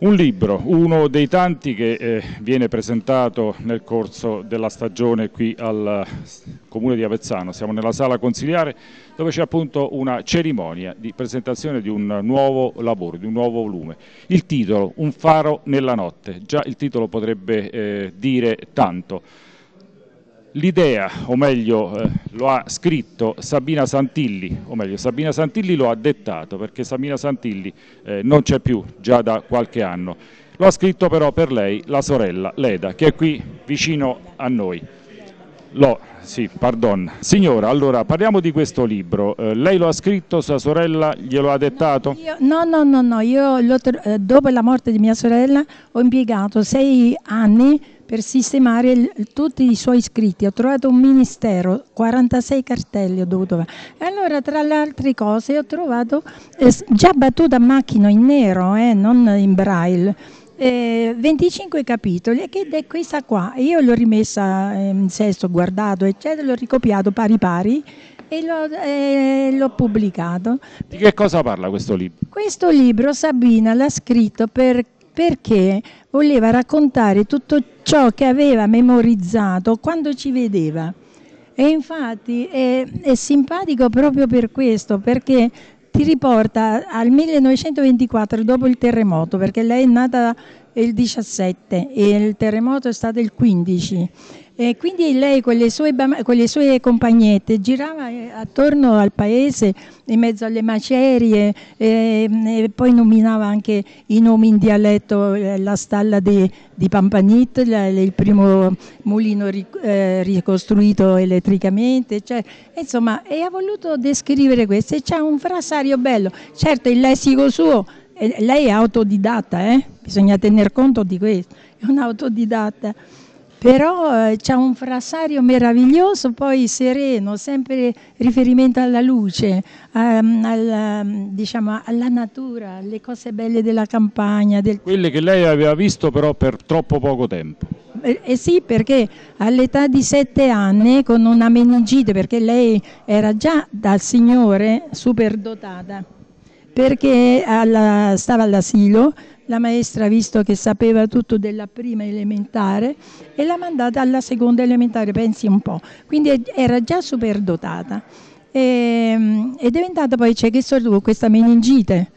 Un libro, uno dei tanti che eh, viene presentato nel corso della stagione qui al Comune di Avezzano. Siamo nella sala consiliare dove c'è appunto una cerimonia di presentazione di un nuovo lavoro, di un nuovo volume. Il titolo, Un faro nella notte, già il titolo potrebbe eh, dire tanto. L'idea, o meglio, eh, lo ha scritto Sabina Santilli, o meglio, Sabina Santilli lo ha dettato perché Sabina Santilli eh, non c'è più già da qualche anno. Lo ha scritto però per lei la sorella Leda, che è qui vicino a noi. Lo, sì, pardon. Signora, allora parliamo di questo libro. Eh, lei lo ha scritto, sua sorella glielo ha dettato? Io, no, no, no, no. io eh, dopo la morte di mia sorella ho impiegato sei anni per sistemare il, tutti i suoi iscritti. Ho trovato un ministero, 46 cartelli ho dovuto fare. E allora tra le altre cose ho trovato eh, già battuta a macchina in nero, eh, non in braille. Eh, 25 capitoli ed è questa qua io l'ho rimessa in sesto, guardato eccetera l'ho ricopiato pari pari e l'ho, eh, l'ho, pubblicato. Di che cosa parla questo libro? Questo libro Sabina l'ha scritto per, perché voleva raccontare tutto ciò che aveva memorizzato quando ci vedeva. E infatti è, è simpatico proprio per questo, perché ti riporta al 1924 dopo il terremoto, perché lei è nata il 17 e il terremoto è stato il 15 e quindi lei con le, sue, con le sue compagnette girava eh, attorno al paese in mezzo alle macerie e, e poi nominava anche i nomi in dialetto, eh, la stalla di, di Pampanit, il primo mulino eh, ricostruito elettricamente, cioè, insomma, e ha voluto descrivere questo e c'è un frasario bello, certo il lessico suo, lei è autodidatta, eh? bisogna tener conto di questo, è un'autodidatta però eh, c'è un frasario meraviglioso, poi sereno, sempre riferimento alla luce, ehm, alla, diciamo, alla natura, alle cose belle della campagna. Del... Quelle che lei aveva visto però per troppo poco tempo. Eh, eh sì, perché all'età di sette anni con una meningite, perché lei era già dal Signore superdotata, perché alla, stava all'asilo, la maestra visto che sapeva tutto della prima elementare e l'ha mandata alla seconda elementare, pensi un po', quindi era già superdotata. E, ehm, è diventata poi, c'è che sordo questa meningite,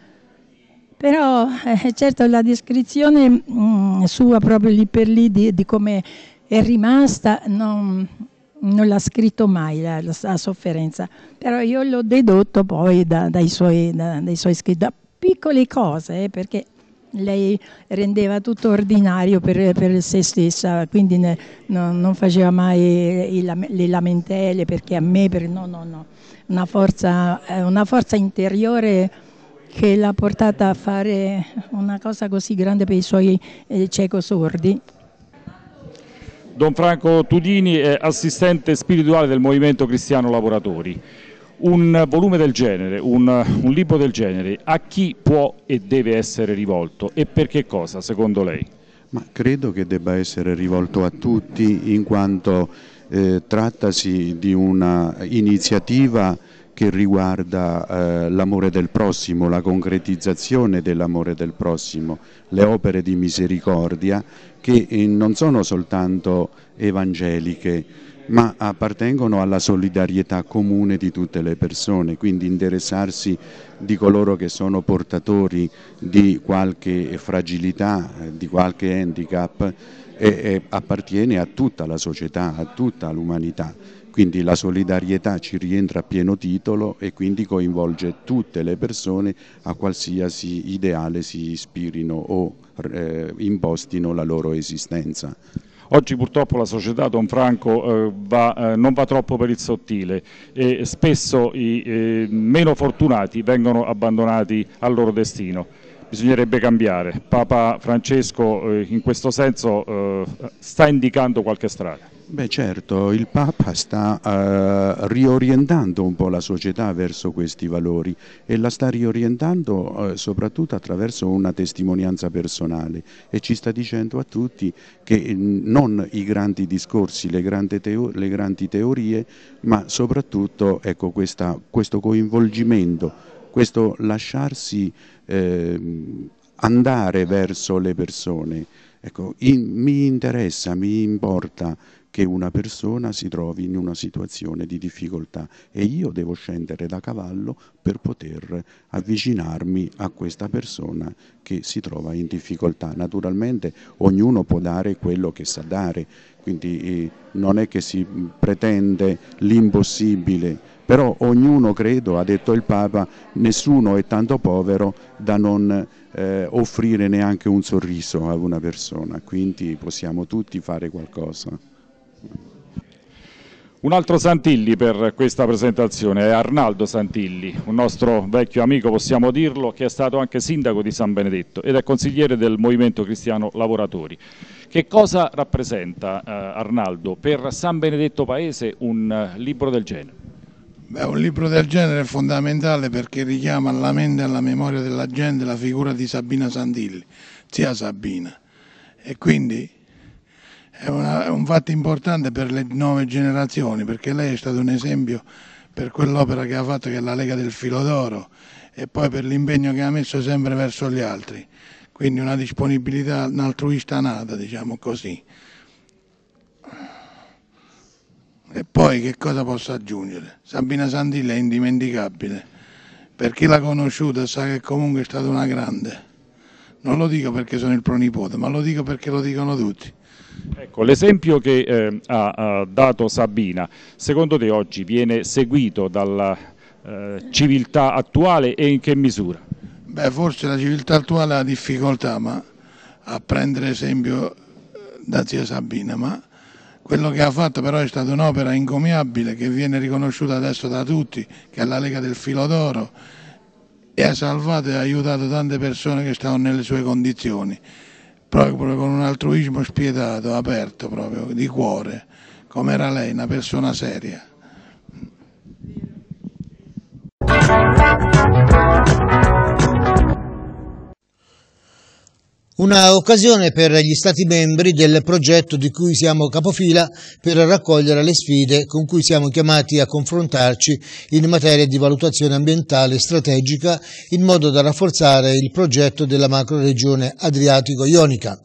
però eh, certo la descrizione mh, mm, sua proprio lì per lì di, di come è rimasta non, non l'ha scritto mai la, la, sofferenza, però io l'ho dedotto poi da, dai, suoi, da, dai suoi scritti, da piccole cose, eh, perché lei rendeva tutto ordinario per, per se stessa, quindi ne, no, non faceva mai i, le lamentele perché a me, per, no, no, no, una forza, eh, una forza interiore che l'ha portata a fare una cosa così grande per i suoi eh, cieco sordi. Don Franco Tudini assistente spirituale del Movimento Cristiano Lavoratori un volume del genere, un, un, libro del genere, a chi può e deve essere rivolto e per che cosa secondo lei? Ma credo che debba essere rivolto a tutti in quanto eh, trattasi di un'iniziativa che riguarda eh, l'amore del prossimo, la concretizzazione dell'amore del prossimo, le opere di misericordia che eh, non sono soltanto evangeliche, ma appartengono alla solidarietà comune di tutte le persone, quindi interessarsi di coloro che sono portatori di qualche fragilità, di qualche handicap, e, e appartiene a tutta la società, a tutta l'umanità. Quindi la solidarietà ci rientra a pieno titolo e quindi coinvolge tutte le persone a qualsiasi ideale si ispirino o eh, impostino la loro esistenza. Oggi purtroppo la società Don Franco eh, va, eh, non va troppo per il sottile e spesso i eh, meno fortunati vengono abbandonati al loro destino. Bisognerebbe cambiare. Papa Francesco eh, in questo senso eh, sta indicando qualche strada. Beh certo, il Papa sta uh, riorientando un po' la società verso questi valori e la sta riorientando uh, soprattutto attraverso una testimonianza personale e ci sta dicendo a tutti che non i grandi discorsi, le grandi, teo le grandi teorie, ma soprattutto ecco, questa, questo coinvolgimento, questo lasciarsi eh, andare verso le persone. Ecco, in, mi interessa, mi importa che una persona si trovi in una situazione di difficoltà e io devo scendere da cavallo per poter avvicinarmi a questa persona che si trova in difficoltà. Naturalmente ognuno può dare quello che sa dare, quindi eh, non è che si pretende l'impossibile, però ognuno credo, ha detto il Papa, nessuno è tanto povero da non eh, offrire neanche un sorriso a una persona, quindi possiamo tutti fare qualcosa. Un altro Santilli per questa presentazione è Arnaldo Santilli, un nostro vecchio amico, possiamo dirlo, che è stato anche sindaco di San Benedetto ed è consigliere del Movimento Cristiano Lavoratori. Che cosa rappresenta eh, Arnaldo per San Benedetto Paese un uh, libro del genere? Beh, un libro del genere è fondamentale perché richiama alla mente e alla memoria della gente la figura di Sabina Santilli, zia Sabina, e quindi è, una, è un fatto importante per le nuove generazioni perché lei è stato un esempio per quell'opera che ha fatto che è la Lega del Filo d'Oro e poi per l'impegno che ha messo sempre verso gli altri, quindi una disponibilità un'altruista nata, diciamo così. E poi che cosa posso aggiungere? Sabina Sandilla è indimenticabile, per chi l'ha conosciuta sa che comunque è stata una grande. Non lo dico perché sono il pronipote, ma lo dico perché lo dicono tutti. Ecco, l'esempio che eh, ha, ha, dato Sabina, secondo te oggi viene seguito dalla eh, civiltà attuale e in che misura? Beh, forse la civiltà attuale ha difficoltà ma, a prendere esempio da zia Sabina, ma quello che ha fatto però è stata un'opera incommiabile che viene riconosciuta adesso da tutti, che è la Lega del Filo d'Oro, e ha salvato e aiutato tante persone che stavano nelle sue condizioni proprio con un altruismo spietato, aperto proprio, di cuore, come era lei, una persona seria. Una occasione per gli Stati membri del progetto di cui siamo capofila per raccogliere le sfide con cui siamo chiamati a confrontarci in materia di valutazione ambientale strategica in modo da rafforzare il progetto della macroregione Adriatico-Ionica.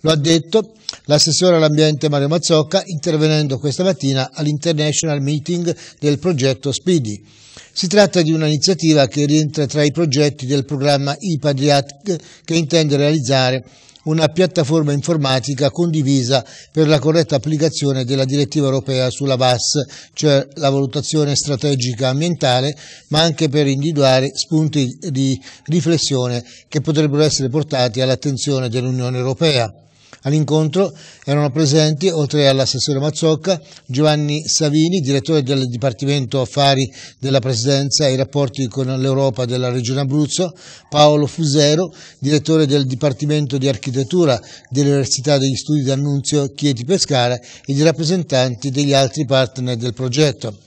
Lo ha detto l'assessore all'ambiente Mario Mazzocca intervenendo questa mattina all'International Meeting del progetto Speedy. Si tratta di un'iniziativa che rientra tra i progetti del programma IPA Adriatic che intende realizzare una piattaforma informatica condivisa per la corretta applicazione della direttiva europea sulla VAS, cioè la valutazione strategica ambientale, ma anche per individuare spunti di riflessione che potrebbero essere portati all'attenzione dell'Unione europea. All'incontro erano presenti, oltre all'assessore Mazzocca, Giovanni Savini, direttore del Dipartimento Affari della Presidenza e rapporti con l'Europa della Regione Abruzzo, Paolo Fusero, direttore del Dipartimento di Architettura dell'Università degli Studi d'Annunzio Chieti Pescara e i rappresentanti degli altri partner del progetto.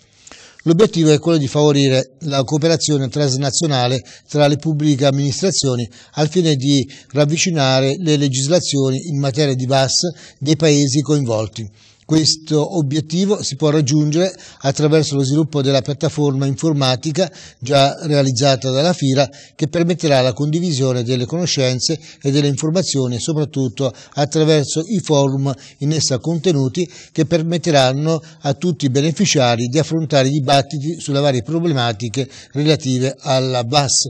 L'obiettivo è quello di favorire la cooperazione transnazionale tra le pubbliche amministrazioni al fine di ravvicinare le legislazioni in materia di VAS dei paesi coinvolti. Questo obiettivo si può raggiungere attraverso lo sviluppo della piattaforma informatica già realizzata dalla FIRA che permetterà la condivisione delle conoscenze e delle informazioni soprattutto attraverso i forum in essa contenuti che permetteranno a tutti i beneficiari di affrontare i dibattiti sulle varie problematiche relative alla BAS.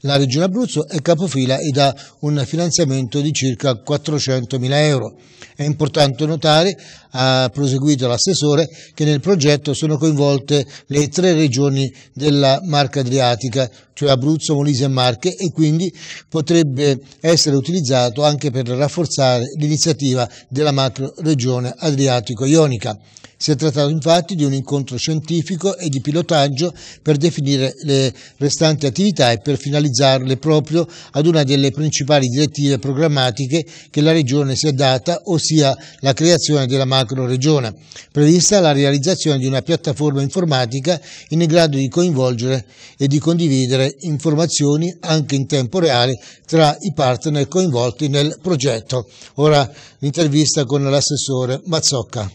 La Regione Abruzzo è capofila ed ha un finanziamento di circa 400 mila euro. È importante notare, ha proseguito l'assessore, che nel progetto sono coinvolte le tre regioni della Marca Adriatica, cioè Abruzzo, Molise e Marche, e quindi potrebbe essere utilizzato anche per rafforzare l'iniziativa della macro regione Adriatico-Ionica. Si è trattato infatti di un incontro scientifico e di pilotaggio per definire le restanti attività e per finalizzarle proprio ad una delle principali direttive programmatiche che la Regione si è data, ossia la creazione della macro regione, prevista la realizzazione di una piattaforma informatica in grado di coinvolgere e di condividere informazioni anche in tempo reale tra i partner coinvolti nel progetto. Ora l'intervista con l'assessore Mazzocca.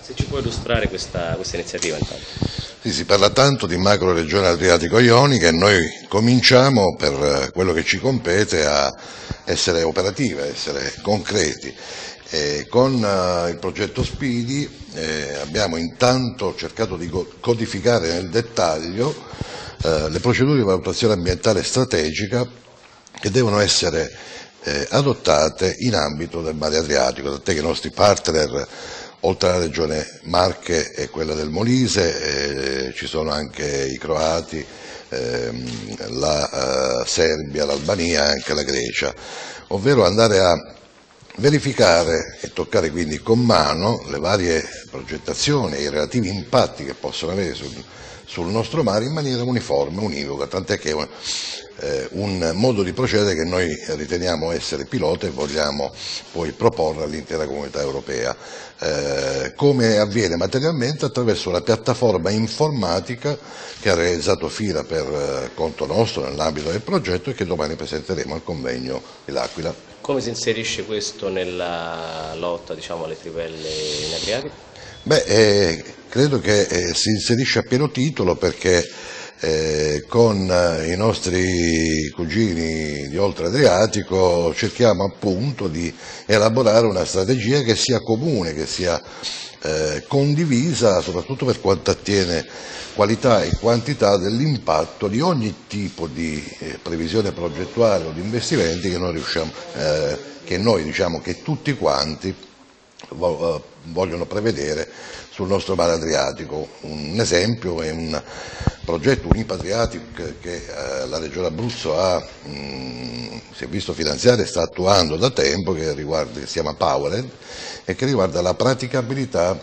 Se ci puoi illustrare questa, questa iniziativa intanto. Sì, si parla tanto di macro regione adriatico-ionica e noi cominciamo per quello che ci compete a essere operativi, a essere concreti. E con uh, il progetto Spidi eh, abbiamo intanto cercato di codificare nel dettaglio eh, le procedure di valutazione ambientale strategica che devono essere eh, adottate in ambito del mare Adriatico, tant'è che i nostri partner oltre alla regione Marche e quella del Molise eh, ci sono anche i croati, ehm, la eh, Serbia, l'Albania e anche la Grecia, ovvero andare a verificare e toccare quindi con mano le varie progettazioni e i relativi impatti che possono avere sul, sul nostro mare in maniera uniforme, univoca, tant'è che eh, un modo di procedere che noi riteniamo essere pilota e vogliamo poi proporre all'intera comunità europea. Eh, come avviene materialmente attraverso una piattaforma informatica che ha realizzato Fila per eh, conto nostro nell'ambito del progetto e che domani presenteremo al convegno dell'Aquila. Come si inserisce questo nella lotta diciamo, alle trivelle in Adriatico? Beh, eh, credo che eh, si inserisce a pieno titolo perché eh, con eh, i nostri cugini di Oltre Adriatico cerchiamo appunto di elaborare una strategia che sia comune, che sia eh, condivisa soprattutto per quanto attiene qualità e quantità dell'impatto di ogni tipo di eh, previsione progettuale o di investimenti che noi, riusciamo, eh, che, noi diciamo che tutti quanti eh, vogliono prevedere sul nostro mare Adriatico. Un esempio è un progetto Unipatriatic che eh, la Regione Abruzzo ha, mh, si è visto finanziare e sta attuando da tempo, che, riguarda, che si chiama Powered e che riguarda la praticabilità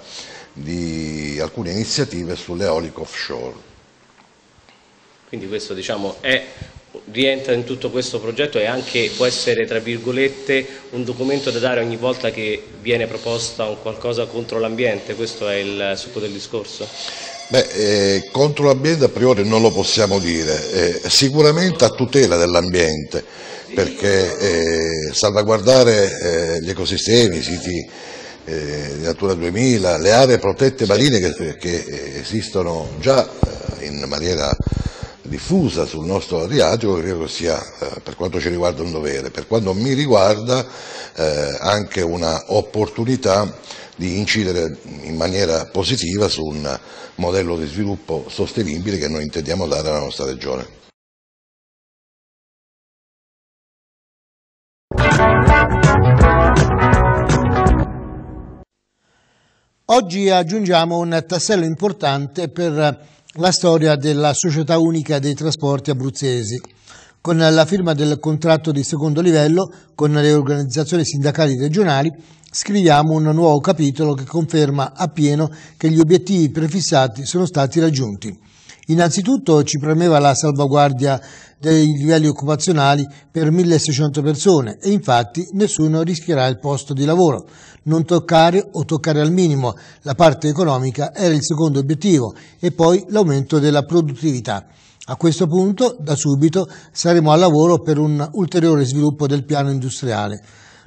di alcune iniziative sulle eoliche offshore. Quindi questo diciamo, è, rientra in tutto questo progetto e anche può essere tra virgolette un documento da dare ogni volta che viene proposta un qualcosa contro l'ambiente, questo è il succo del discorso? Beh, eh, contro l'ambiente a priori non lo possiamo dire, eh, sicuramente a tutela dell'ambiente, perché eh, salvaguardare eh, gli ecosistemi, i siti eh, di Natura 2000, le aree protette marine che, che esistono già eh, in maniera diffusa sul nostro Adriatico, credo sia per quanto ci riguarda un dovere, per quanto mi riguarda anche una opportunità di incidere in maniera positiva su un modello di sviluppo sostenibile che noi intendiamo dare alla nostra Regione. Oggi aggiungiamo un tassello importante per la storia della Società Unica dei Trasporti Abruzzesi. Con la firma del contratto di secondo livello con le organizzazioni sindacali regionali scriviamo un nuovo capitolo che conferma appieno che gli obiettivi prefissati sono stati raggiunti. Innanzitutto ci premeva la salvaguardia dei livelli occupazionali per 1600 persone e infatti nessuno rischierà il posto di lavoro. Non toccare o toccare al minimo la parte economica era il secondo obiettivo e poi l'aumento della produttività. A questo punto, da subito, saremo al lavoro per un ulteriore sviluppo del piano industriale.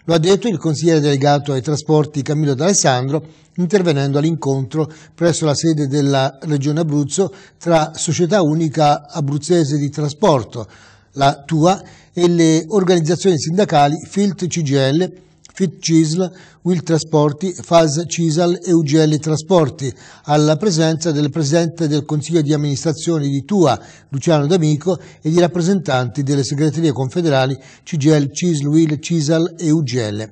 Lo ha detto il consigliere delegato ai trasporti Camillo D'Alessandro intervenendo all'incontro presso la sede della Regione Abruzzo tra Società Unica Abruzzese di Trasporto, la TUA, e le organizzazioni sindacali FILT CGL Fit Cisl, Will Trasporti, FAS Cisal e UGL Trasporti, alla presenza del Presidente del Consiglio di amministrazione di TUA, Luciano D'Amico, e di rappresentanti delle segreterie confederali CGL, Cisl, Will, Cisal e UGL.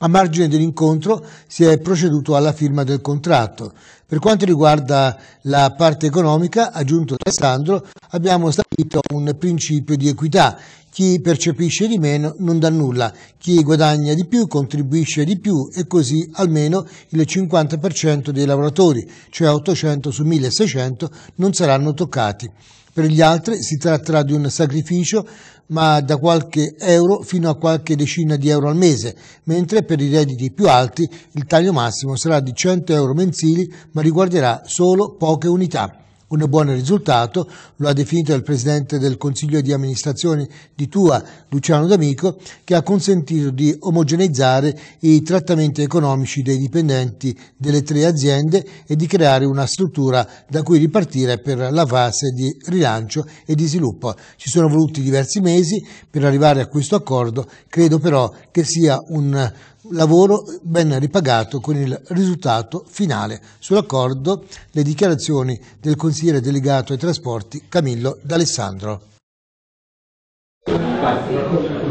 A margine dell'incontro si è proceduto alla firma del contratto. Per quanto riguarda la parte economica, aggiunto Alessandro, abbiamo stabilito un principio di equità chi percepisce di meno non dà nulla, chi guadagna di più contribuisce di più e così almeno il 50% dei lavoratori, cioè 800 su 1600, non saranno toccati. Per gli altri si tratterà di un sacrificio, ma da qualche euro fino a qualche decina di euro al mese, mentre per i redditi più alti il taglio massimo sarà di 100 euro mensili, ma riguarderà solo poche unità. Un buon risultato lo ha definito il presidente del Consiglio di amministrazione di Tua, Luciano D'Amico, che ha consentito di omogeneizzare i trattamenti economici dei dipendenti delle tre aziende e di creare una struttura da cui ripartire per la fase di rilancio e di sviluppo. Ci sono voluti diversi mesi per arrivare a questo accordo, credo però che sia un lavoro ben ripagato con il risultato finale. Sull'accordo le dichiarazioni del consigliere delegato ai trasporti Camillo D'Alessandro.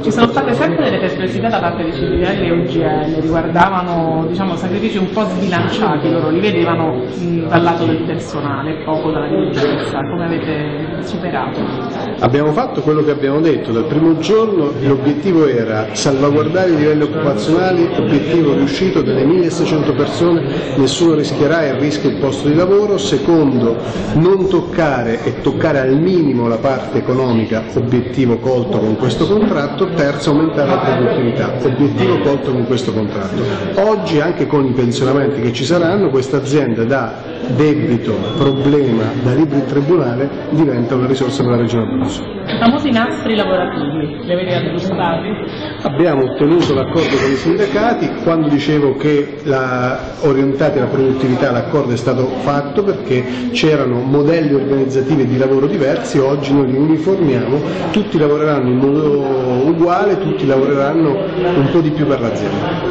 Ci sono state sempre delle perplessità da parte di CDL e UGL, riguardavano diciamo, sacrifici un po' sbilanciati, loro li vedevano mh, dal lato del personale, poco dalla dirigenza, come avete superato? Abbiamo fatto quello che abbiamo detto, dal primo giorno l'obiettivo era salvaguardare i livelli occupazionali, obiettivo riuscito delle 1600 persone, nessuno rischierà e rischia il posto di lavoro, secondo non toccare e toccare al minimo la parte economica, obiettivo colto con questo contratto, terzo aumentare la produttività, obiettivo colto con questo contratto. Oggi anche con i pensionamenti che ci saranno questa azienda da debito, problema, da libro in tribunale diventa una risorsa per la Regione Abruzzo. I famosi nastri lavorativi, li avete aggiustati? Abbiamo ottenuto l'accordo con i sindacati, quando dicevo che la, orientati alla produttività l'accordo è stato fatto perché c'erano modelli organizzativi di lavoro diversi, oggi noi li uniformiamo, tutti lavoreranno in modo uguale, tutti lavoreranno un po' di più per l'azienda.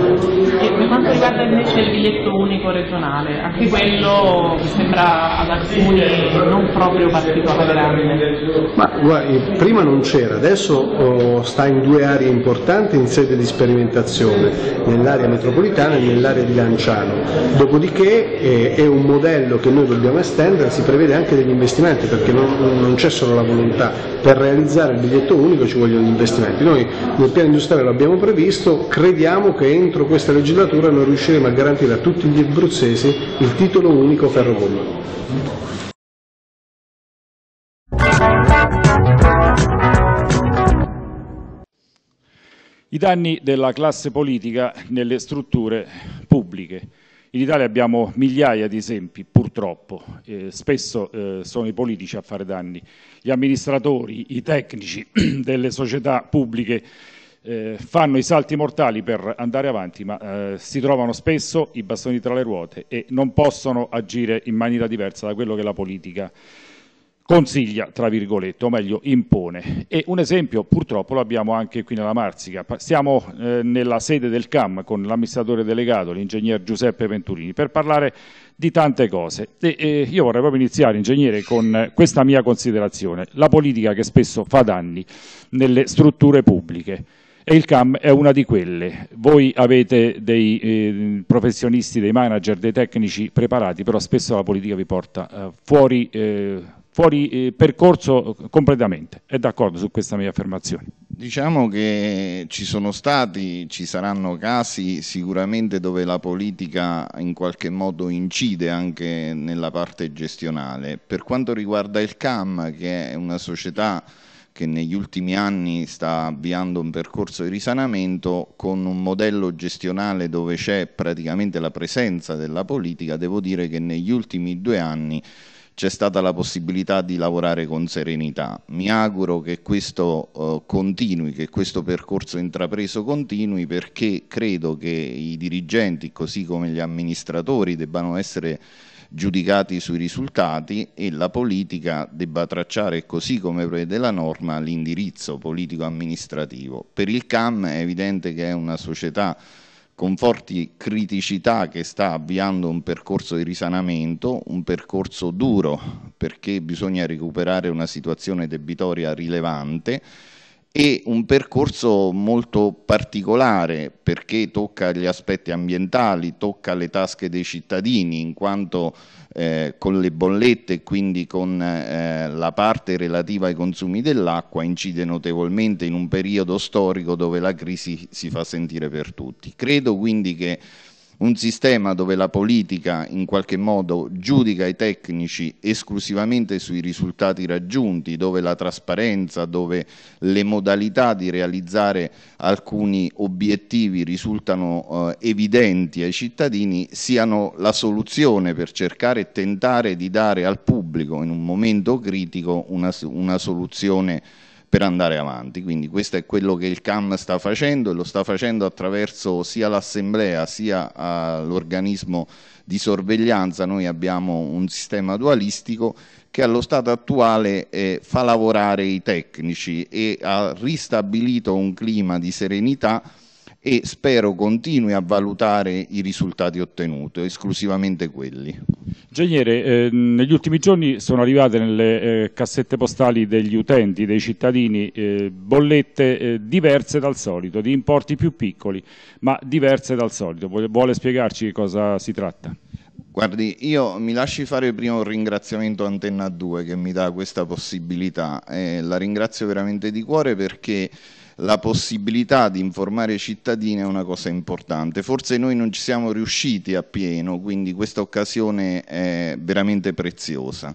E per quanto riguarda invece il biglietto unico regionale, anche quello mi sembra ad alcuni non proprio grande. Ma guardi, prima non c'era, adesso oh, sta in due aree importanti in sede di sperimentazione, nell'area metropolitana e nell'area di Lanciano. Dopodiché eh, è un modello che noi dobbiamo estendere, si prevede anche degli investimenti perché non, non c'è solo la volontà, per realizzare il biglietto unico ci vogliono gli investimenti. Noi nel piano industriale l'abbiamo previsto, crediamo che entro questa legislatura noi riusciremo a garantire a tutti gli abruzzesi il titolo unico ferroviario. I danni della classe politica nelle strutture pubbliche. In Italia abbiamo migliaia di esempi, purtroppo. Eh, spesso eh, sono i politici a fare danni, gli amministratori, i tecnici delle società pubbliche eh, fanno i salti mortali per andare avanti, ma eh, si trovano spesso i bastoni tra le ruote e non possono agire in maniera diversa da quello che la politica consiglia, tra virgolette, o meglio impone. E un esempio purtroppo lo abbiamo anche qui nella Marsica. Siamo eh, nella sede del CAM con l'amministratore delegato, l'ingegner Giuseppe Venturini, per parlare di tante cose. E, eh, io vorrei proprio iniziare, ingegnere, con questa mia considerazione. La politica che spesso fa danni nelle strutture pubbliche e il CAM è una di quelle. Voi avete dei eh, professionisti, dei manager, dei tecnici preparati, però spesso la politica vi porta eh, fuori eh, fuori eh, percorso completamente. È d'accordo su questa mia affermazione? Diciamo che ci sono stati, ci saranno casi sicuramente dove la politica in qualche modo incide anche nella parte gestionale. Per quanto riguarda il CAM, che è una società che negli ultimi anni sta avviando un percorso di risanamento con un modello gestionale dove c'è praticamente la presenza della politica, devo dire che negli ultimi due anni c'è stata la possibilità di lavorare con serenità. Mi auguro che questo uh, continui, che questo percorso intrapreso continui perché credo che i dirigenti così come gli amministratori debbano essere giudicati sui risultati e la politica debba tracciare così come prevede la norma l'indirizzo politico amministrativo. Per il CAM è evidente che è una società con forti criticità che sta avviando un percorso di risanamento, un percorso duro perché bisogna recuperare una situazione debitoria rilevante e un percorso molto particolare perché tocca gli aspetti ambientali, tocca le tasche dei cittadini in quanto eh, con le bollette e quindi con eh, la parte relativa ai consumi dell'acqua incide notevolmente in un periodo storico dove la crisi si fa sentire per tutti. Credo quindi che un sistema dove la politica in qualche modo giudica i tecnici esclusivamente sui risultati raggiunti, dove la trasparenza, dove le modalità di realizzare alcuni obiettivi risultano eh, evidenti ai cittadini, siano la soluzione per cercare e tentare di dare al pubblico in un momento critico una, una soluzione per andare avanti. Quindi questo è quello che il CAM sta facendo e lo sta facendo attraverso sia l'assemblea sia l'organismo di sorveglianza. Noi abbiamo un sistema dualistico che allo stato attuale eh, fa lavorare i tecnici e ha ristabilito un clima di serenità e spero continui a valutare i risultati ottenuti, esclusivamente quelli. Ingegnere, eh, negli ultimi giorni sono arrivate nelle eh, cassette postali degli utenti, dei cittadini, eh, bollette eh, diverse dal solito, di importi più piccoli, ma diverse dal solito. Vuole spiegarci di cosa si tratta? Guardi, io mi lasci fare prima un ringraziamento a Antenna 2 che mi dà questa possibilità. la ringrazio veramente di cuore perché la possibilità di informare i cittadini è una cosa importante. Forse noi non ci siamo riusciti a pieno, quindi questa occasione è veramente preziosa.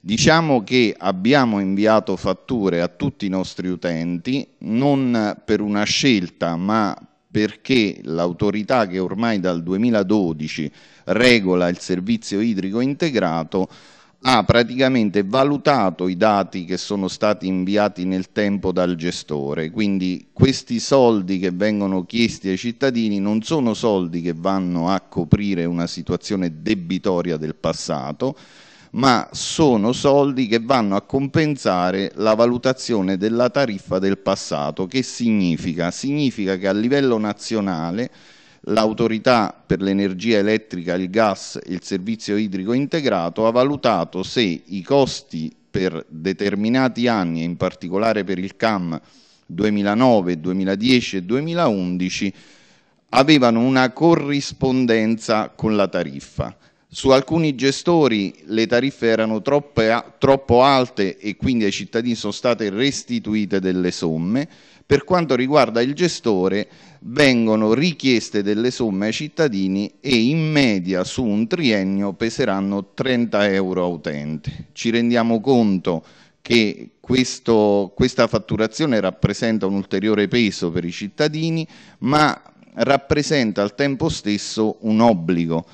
Diciamo che abbiamo inviato fatture a tutti i nostri utenti, non per una scelta, ma perché l'autorità che ormai dal 2012 regola il servizio idrico integrato ha praticamente valutato i dati che sono stati inviati nel tempo dal gestore, quindi questi soldi che vengono chiesti ai cittadini non sono soldi che vanno a coprire una situazione debitoria del passato, ma sono soldi che vanno a compensare la valutazione della tariffa del passato. Che significa? Significa che a livello nazionale l'autorità per l'energia elettrica, il gas e il servizio idrico integrato ha valutato se i costi per determinati anni, in particolare per il CAM 2009, 2010 e 2011, avevano una corrispondenza con la tariffa. Su alcuni gestori le tariffe erano troppe, troppo alte e quindi ai cittadini sono state restituite delle somme. Per quanto riguarda il gestore vengono richieste delle somme ai cittadini e in media su un triennio peseranno 30 euro a utente. Ci rendiamo conto che questo, questa fatturazione rappresenta un ulteriore peso per i cittadini, ma rappresenta al tempo stesso un obbligo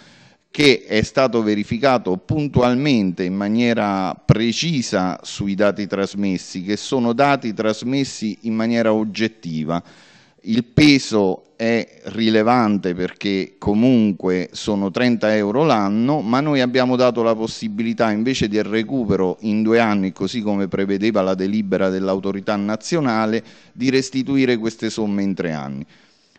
che è stato verificato puntualmente in maniera precisa sui dati trasmessi, che sono dati trasmessi in maniera oggettiva. Il peso è rilevante perché comunque sono 30 euro l'anno, ma noi abbiamo dato la possibilità invece del recupero in due anni, così come prevedeva la delibera dell'autorità nazionale, di restituire queste somme in tre anni.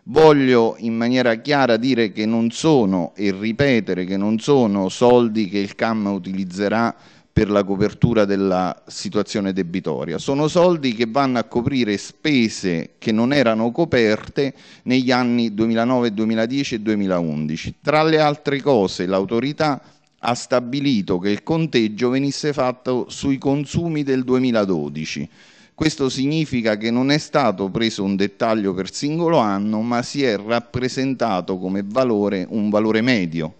Voglio in maniera chiara dire che non sono e ripetere che non sono soldi che il CAM utilizzerà per la copertura della situazione debitoria. Sono soldi che vanno a coprire spese che non erano coperte negli anni 2009, 2010 e 2011. Tra le altre cose l'autorità ha stabilito che il conteggio venisse fatto sui consumi del 2012 questo significa che non è stato preso un dettaglio per singolo anno, ma si è rappresentato come valore un valore medio.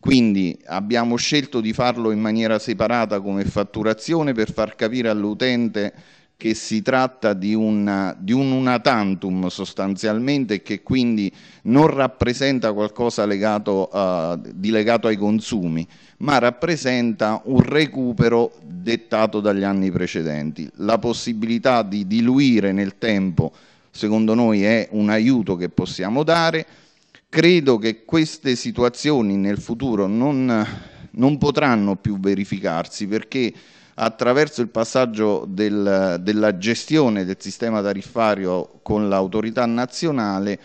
Quindi abbiamo scelto di farlo in maniera separata come fatturazione per far capire all'utente che si tratta di, una, di un una tantum sostanzialmente e che quindi non rappresenta qualcosa legato, uh, di legato ai consumi, ma rappresenta un recupero dettato dagli anni precedenti. La possibilità di diluire nel tempo, secondo noi, è un aiuto che possiamo dare. Credo che queste situazioni nel futuro non, non potranno più verificarsi perché attraverso il passaggio del, della gestione del sistema tariffario con l'autorità nazionale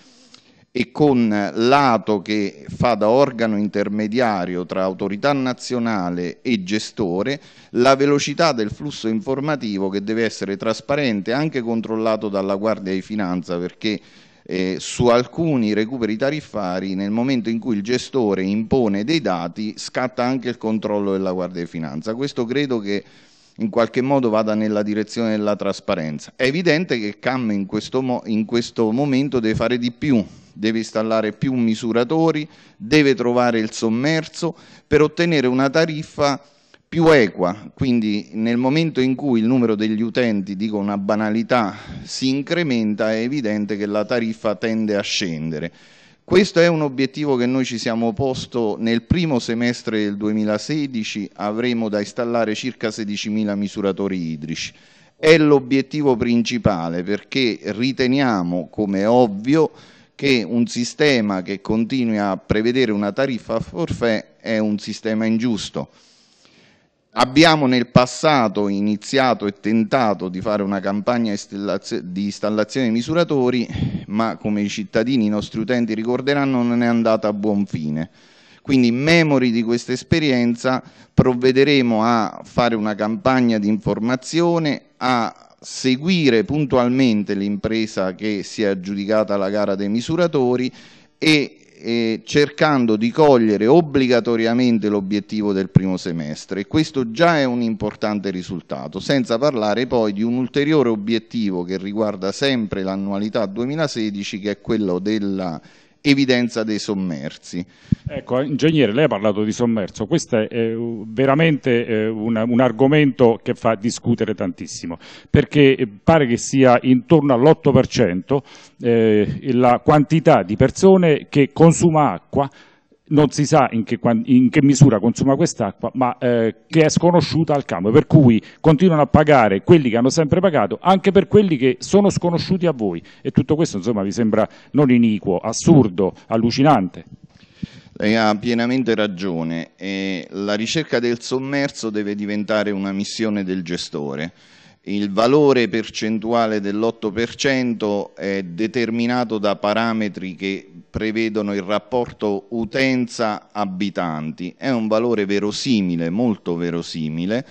e con l'ATO che fa da organo intermediario tra autorità nazionale e gestore, la velocità del flusso informativo che deve essere trasparente anche controllato dalla Guardia di Finanza perché eh, su alcuni recuperi tariffari nel momento in cui il gestore impone dei dati scatta anche il controllo della Guardia di Finanza. Questo credo che in qualche modo vada nella direzione della trasparenza. È evidente che CAM in questo, in questo momento deve fare di più deve installare più misuratori, deve trovare il sommerso per ottenere una tariffa più equa, quindi nel momento in cui il numero degli utenti, dico una banalità, si incrementa è evidente che la tariffa tende a scendere. Questo è un obiettivo che noi ci siamo posto nel primo semestre del 2016, avremo da installare circa 16.000 misuratori idrici. È l'obiettivo principale perché riteniamo, come ovvio, che un sistema che continui a prevedere una tariffa a forfè è un sistema ingiusto. Abbiamo nel passato iniziato e tentato di fare una campagna di installazione di misuratori, ma come i cittadini, i nostri utenti ricorderanno, non è andata a buon fine. Quindi, memori di questa esperienza, provvederemo a fare una campagna di informazione, a seguire puntualmente l'impresa che si è aggiudicata la gara dei misuratori e eh, cercando di cogliere obbligatoriamente l'obiettivo del primo semestre. E questo già è un importante risultato, senza parlare poi di un ulteriore obiettivo che riguarda sempre l'annualità 2016 che è quello della evidenza dei sommersi. Ecco, ingegnere, lei ha parlato di sommerso, questo è eh, veramente eh, un, argomento che fa discutere tantissimo, perché pare che sia intorno all'8% eh, la quantità di persone che consuma acqua non si sa in che, in che misura consuma quest'acqua, ma eh, che è sconosciuta al campo, per cui continuano a pagare quelli che hanno sempre pagato, anche per quelli che sono sconosciuti a voi. E tutto questo insomma vi sembra non iniquo, assurdo, allucinante. Lei ha pienamente ragione, e la ricerca del sommerso deve diventare una missione del gestore il valore percentuale dell'8% è determinato da parametri che prevedono il rapporto utenza-abitanti, è un valore verosimile, molto verosimile,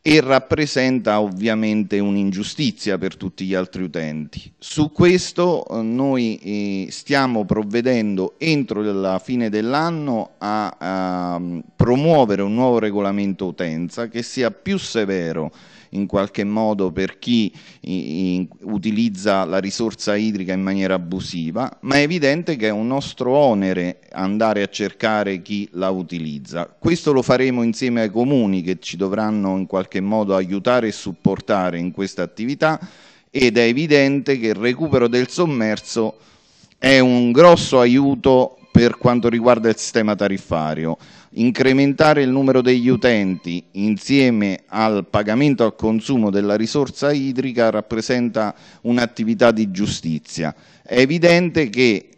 e rappresenta ovviamente un'ingiustizia per tutti gli altri utenti. Su questo eh, noi eh, stiamo provvedendo entro la fine dell'anno a, a promuovere un nuovo regolamento utenza che sia più severo in qualche modo per chi in, utilizza la risorsa idrica in maniera abusiva, ma è evidente che è un nostro onere andare a cercare chi la utilizza. Questo lo faremo insieme ai comuni che ci dovranno in qualche modo aiutare e supportare in questa attività ed è evidente che il recupero del sommerso è un grosso aiuto per quanto riguarda il sistema tariffario. Incrementare il numero degli utenti insieme al pagamento al consumo della risorsa idrica rappresenta un'attività di giustizia. È evidente che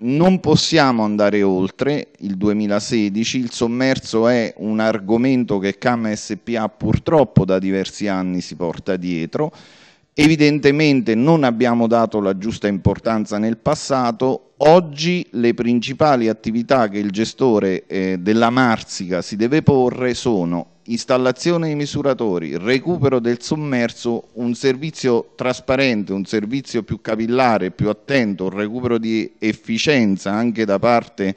non possiamo andare oltre il 2016, il sommerso è un argomento che CAM SPA purtroppo da diversi anni si porta dietro, evidentemente non abbiamo dato la giusta importanza nel passato, Oggi le principali attività che il gestore eh, della Marsica si deve porre sono installazione di misuratori, recupero del sommerso, un servizio trasparente, un servizio più capillare, più attento, un recupero di efficienza anche da parte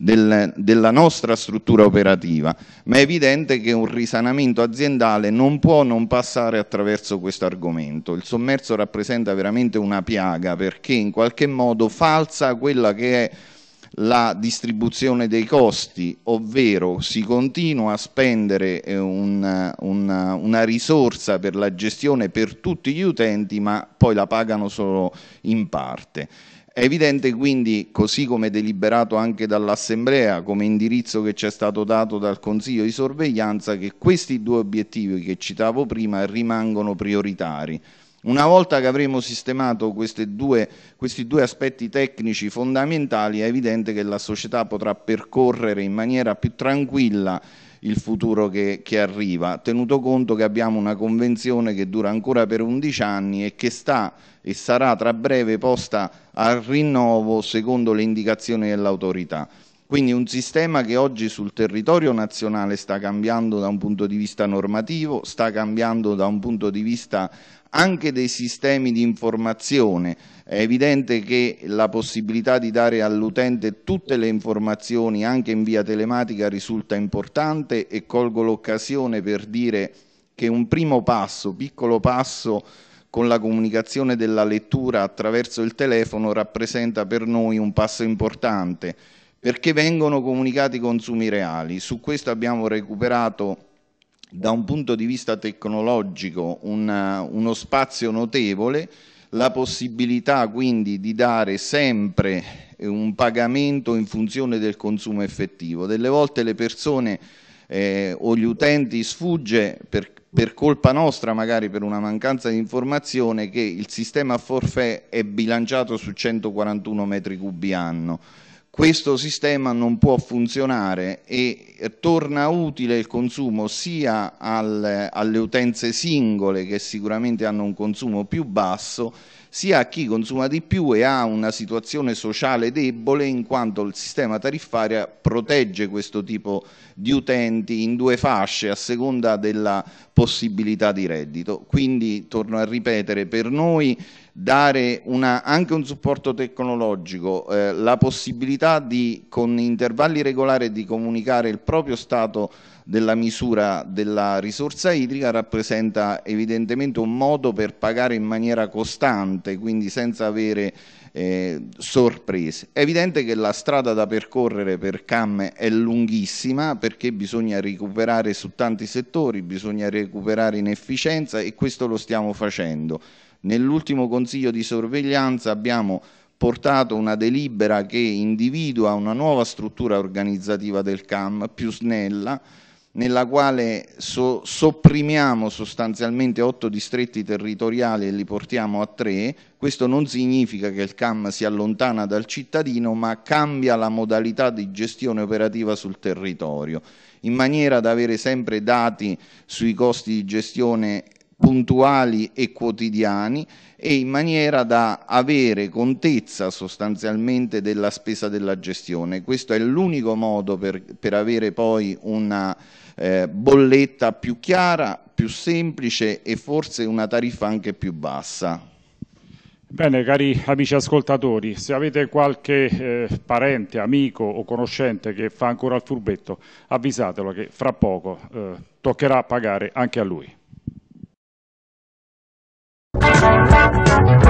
del, della nostra struttura operativa, ma è evidente che un risanamento aziendale non può non passare attraverso questo argomento. Il sommerso rappresenta veramente una piaga perché in qualche modo falsa quella che è la distribuzione dei costi, ovvero si continua a spendere eh, una, una, una, risorsa per la gestione per tutti gli utenti, ma poi la pagano solo in parte. È evidente quindi, così come deliberato anche dall'Assemblea, come indirizzo che ci è stato dato dal Consiglio di sorveglianza, che questi due obiettivi che citavo prima rimangono prioritari. Una volta che avremo sistemato due, questi due aspetti tecnici fondamentali, è evidente che la società potrà percorrere in maniera più tranquilla il futuro che, che, arriva, tenuto conto che abbiamo una convenzione che dura ancora per 11 anni e che sta e sarà tra breve posta al rinnovo secondo le indicazioni dell'autorità. Quindi un sistema che oggi sul territorio nazionale sta cambiando da un punto di vista normativo, sta cambiando da un punto di vista anche dei sistemi di informazione. È evidente che la possibilità di dare all'utente tutte le informazioni anche in via telematica risulta importante e colgo l'occasione per dire che un primo passo, piccolo passo con la comunicazione della lettura attraverso il telefono rappresenta per noi un passo importante perché vengono comunicati i consumi reali. Su questo abbiamo recuperato da un punto di vista tecnologico una, uno spazio notevole, la possibilità quindi di dare sempre un pagamento in funzione del consumo effettivo. Delle volte le persone eh, o gli utenti sfugge per, per, colpa nostra, magari per una mancanza di informazione, che il sistema forfè è bilanciato su 141 metri cubi anno. Questo sistema non può funzionare e torna utile il consumo sia al, alle utenze singole che sicuramente hanno un consumo più basso sia a chi consuma di più e ha una situazione sociale debole in quanto il sistema tariffario protegge questo tipo di utenti in due fasce a seconda della possibilità di reddito. Quindi, torno a ripetere, per noi dare una, anche un supporto tecnologico, eh, la possibilità di con intervalli regolari di comunicare il proprio stato della misura della risorsa idrica rappresenta evidentemente un modo per pagare in maniera costante, quindi senza avere eh, sorprese. È evidente che la strada da percorrere per CAM è lunghissima perché bisogna recuperare su tanti settori, bisogna recuperare in efficienza e questo lo stiamo facendo. Nell'ultimo consiglio di sorveglianza abbiamo portato una delibera che individua una nuova struttura organizzativa del CAM più snella, nella quale so, sopprimiamo sostanzialmente otto distretti territoriali e li portiamo a tre. Questo non significa che il CAM si allontana dal cittadino, ma cambia la modalità di gestione operativa sul territorio, in maniera da avere sempre dati sui costi di gestione puntuali e quotidiani e in maniera da avere contezza sostanzialmente della spesa della gestione. Questo è l'unico modo per, per avere poi una eh, bolletta più chiara, più semplice e forse una tariffa anche più bassa. Bene, cari amici ascoltatori, se avete qualche eh, parente, amico o conoscente che fa ancora il furbetto, avvisatelo che fra poco eh, toccherà pagare anche a lui. Thank you.